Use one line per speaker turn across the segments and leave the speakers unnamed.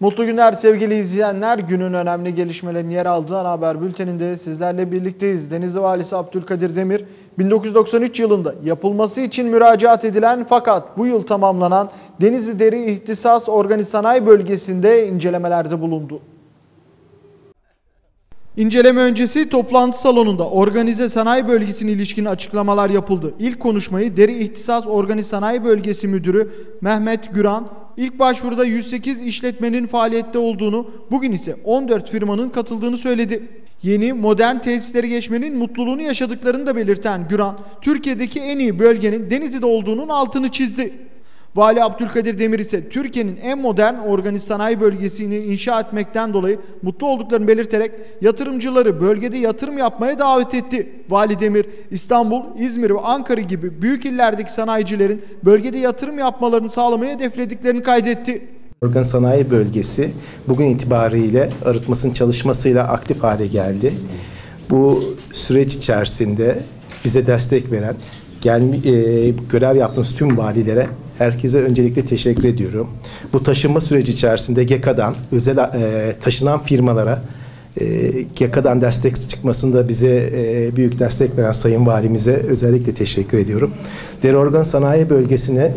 Mutlu günler sevgili izleyenler. Günün önemli gelişmelerini yer aldığı ana haber bülteninde sizlerle birlikteyiz. Denizli Valisi Abdülkadir Demir, 1993 yılında yapılması için müracaat edilen fakat bu yıl tamamlanan Denizli Deri İhtisas Organik Sanayi Bölgesi'nde incelemelerde bulundu. İnceleme öncesi toplantı salonunda organize sanayi bölgesine ilişkin açıklamalar yapıldı. İlk konuşmayı Deri İhtisas Organik Sanayi Bölgesi Müdürü Mehmet Güran, ilk başvuruda 108 işletmenin faaliyette olduğunu, bugün ise 14 firmanın katıldığını söyledi. Yeni modern tesisleri geçmenin mutluluğunu yaşadıklarını da belirten Güran, Türkiye'deki en iyi bölgenin Denizli'de olduğunun altını çizdi. Vali Abdülkadir Demir ise Türkiye'nin en modern organik sanayi bölgesini inşa etmekten dolayı mutlu olduklarını belirterek yatırımcıları bölgede yatırım yapmaya davet etti. Vali Demir, İstanbul, İzmir ve Ankara gibi büyük illerdeki sanayicilerin bölgede yatırım yapmalarını sağlamaya hedeflediklerini kaydetti.
Organ Sanayi Bölgesi bugün itibariyle arıtmasının çalışmasıyla aktif hale geldi. Bu süreç içerisinde bize destek veren, gel, e, görev yaptığımız tüm valilere herkese öncelikle teşekkür ediyorum. Bu taşınma süreci içerisinde GEKA'dan özel e, taşınan firmalara e, GEKA'dan destek çıkmasında bize e, büyük destek veren Sayın Valimize özellikle teşekkür ediyorum. Deri Organ Sanayi Bölgesi'ne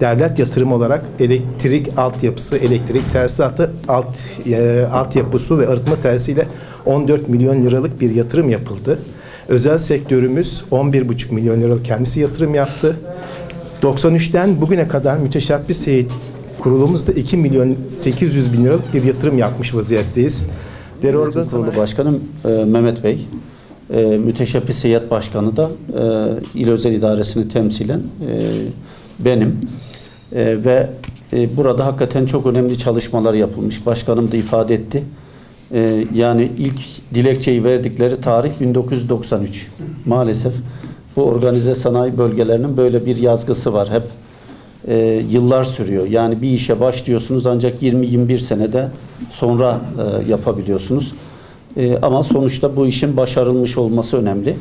devlet yatırım olarak elektrik altyapısı, elektrik tesisatı, alt e, altyapısı ve arıtma tesisiyle 14 milyon liralık bir yatırım yapıldı. Özel sektörümüz 11,5 milyon liralık kendisi yatırım yaptı. 93'ten bugüne kadar müteşebbis heyet kurulumuzda 2 milyon 800 bin liralık bir yatırım yapmış vaziyetteyiz. Deri Organ
Yönetim Kurulu Başkanım e, Mehmet Bey, e, Müteşebbis Heyet Başkanı da e, İl Özel İdaresini temsilen e, benim. E, ve e, burada hakikaten çok önemli çalışmalar yapılmış. Başkanım da ifade etti. E, yani ilk dilekçeyi verdikleri tarih 1993. Maalesef bu organize sanayi bölgelerinin böyle bir yazgısı var. Hep e, yıllar sürüyor. Yani bir işe başlıyorsunuz ancak 20-21 senede sonra e, yapabiliyorsunuz. E, ama sonuçta bu işin başarılmış olması önemli.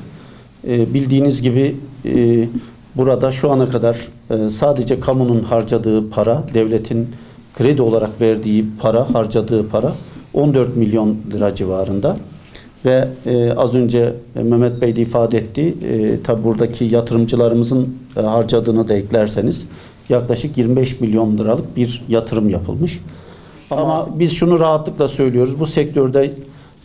E, bildiğiniz gibi e, burada şu ana kadar e, sadece kamunun harcadığı para, devletin kredi olarak verdiği para, harcadığı para 14 milyon lira civarında. Ve e, az önce Mehmet Bey de ifade etti. E, tabi buradaki yatırımcılarımızın e, harcadığını da eklerseniz yaklaşık 25 milyon liralık bir yatırım yapılmış. Ama biz şunu rahatlıkla söylüyoruz. Bu sektörde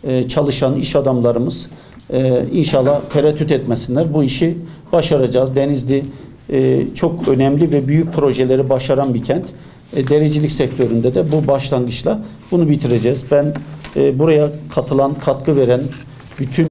e, çalışan iş adamlarımız e, inşallah tereddüt etmesinler. Bu işi başaracağız. Denizli e, çok önemli ve büyük projeleri başaran bir kent. E, dericilik sektöründe de bu başlangıçla bunu bitireceğiz. Ben buraya katılan, katkı veren bütün